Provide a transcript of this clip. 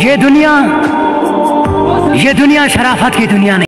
ये दुनिया ये दुनिया शराफत की दुनिया नहीं।